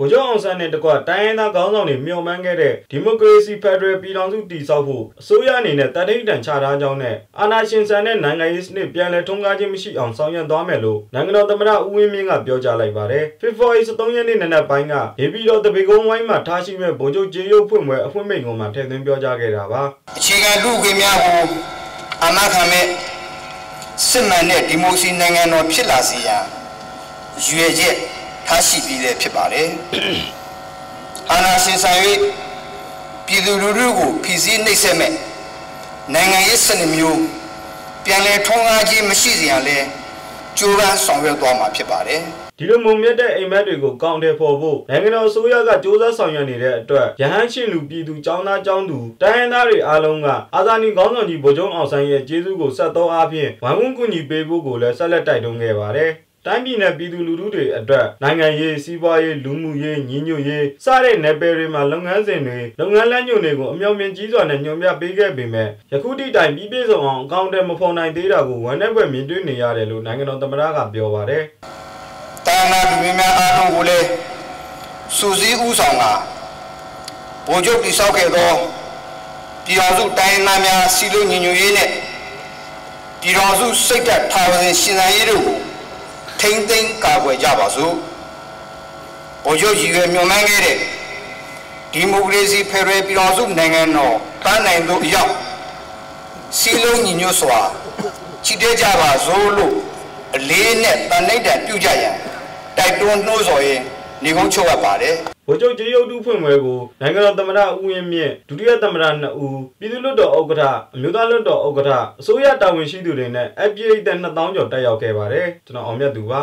ဗိုလ်ချုပ်အောင်ဆန်းနဲ့တကွတိုင်းရင်းသားခေါင်းဆောင်တွေမျှော်မှန်းခဲ့တဲ့ဒီမိုကရေစီဖက်ဒရယ်ပြည်ထောင်စုတည်ဆောက်ဖို့အစိုးရအနေနဲ့တတိတန်ချထားကြောင်းနဲ့အာဏာရှင်ဆန်တဲ့နိုင်ငံရေးစနစ်ပြန်လည်ထုံးကားခြင်းမရှိအောင်ဆောင်ရွက်သွားမယ်လို့နိုင်ငံတော်သမ္မတဦးဝင်းမြင့်ကပြောကြားလိုက်ပါတယ်။ဖေဖော်ဝါရီ23ရက်နေ့နံနက်ပိုင်းကနေပြည်တော်တပေကုန်းဝိုင်းမှာထားရှိမဲ့ဗိုလ်ချုပ်ကျေးရုပ်ဖွင့်ပွဲအဖွင့်မိန့်ခွန်းမှာထည့်သွင်းပြောကြားခဲ့တာပါ။အခြေခံလူ့အခွင့်အရေးများကိုအာမခံမဲ့စစ်မှန်တဲ့ဒီမိုကရေစီနိုင်ငံတော်ဖြစ်လာစေရန်ရွေချက် ထားရှိပြီးလည်းဖြစ်ပါတယ်။အာဏာရှင်ဆန်၍ပြည်သူလူထုကိုဖီစည်းနှိပ်စက်မဲ့နိုင်ငံရေးစနစ်မျိုးပြန်လည်ထွန်းကားခြင်းမရှိစေရန်လဲကြိုးပမ်းဆောင်ရွက်သွားမှာဖြစ်ပါတယ်ဒီလိုမုံမြတ်တဲ့အိမ်မက်တွေကိုကောင်းတယ်ဖို့ဖို့နိုင်ငံတော်အစိုးရကစ조사ဆောင်ရွက်နေတဲ့အတွက်ရဟန်းရှင်လူပြည်သူចောင်းသားចောင်းသူတိုင်းရင်းသားတွေအားလုံးကအာဇာနည်ခေါင်းဆောင်ကြီးဗိုလ်ချုပ်အောင်ဆန်းရဲ့ကျေးဇူးကိုဆက်တော်အားဖြင့်ဝိုင်းဝန်းကူညီပေးဖို့ကိုလည်းဆက်လက်တိုက်တွန်းခဲ့ပါတယ် တိုင်းပြည်နယ်ပြည်သူလူထုတွေအတွက်နိုင်ငံရေးစီးပွားရေးလူမှုရေးညီညွတ်ရေးစတဲ့နယ်ပယ်တွေမှာလုပ်ငန်းစဉ်တွေလုပ်ငန်းလမ်းညွှန်တွေကိုအမြောင်မြင်ကြီးစွာနဲ့ညွှန်ပြပေးခဲ့ပေမဲ့ယခုထိတိုင်ပြီးပြည့်စုံအောင်အကောင့်တွေမဖော်နိုင်သေးတာကိုဝန်내ဘွယ်မြင်တွေ့နေရတယ်လို့နိုင်ငံတော်သမ္မတကပြောပါတယ်။တာနာလူမျိုးများအားလုံးကိုလည်းစူးစီးဥဆောင်တာဗိုလ်ချုပ်တိဆောက်ခဲ့သောပြည်တော်စုတိုင်းသားများစီလိုညီညွတ်ရေးနဲ့ပြည်တော်စုစိတ်ဓာတ်ထာဝရရှင်သန်ရေးတို့ကို ထိမ့်သိမ်းကာကွယ်ကြပါစို့ဗိုလ်ချုပ်ကြီးရွယ်မြွန်မှန်းခဲ့တဲ့ဒီမိုကရေစီဖက်ဒရယ်ပြည်တော်စုနိုင်ငံတော်တန်းနိုင်သို့အရောက်စီလုံးညီညွတ်စွာချီးတဲကြပါစို့လို့အလေးနဲ့တန်လိုက်တံပြုကြရန်တိုက်တွန်းနှိုးဆော်ရင် နေကုန်းချုပ်ရပါတယ်ဗိုလ်ချုပ်ကျေးရုပ်တုဖွင့်ပွဲကိုနိုင်ငံတော်သမ္မတဦးဝင်းမြင့်ဒုတိယသမ္မတ2ဦးပြည်သူ့လွှတ်တော်ဥက္ကဋ္ဌအမျိုးသားလွှတ်တော်ဥက္ကဋ္ဌအစိုးရတာဝန်ရှိသူတွေနဲ့အပြည့်အသ2000ကျော်တက်ရောက်ခဲ့ပါတယ်ကျွန်တော်အောင်မြတ်သူပါ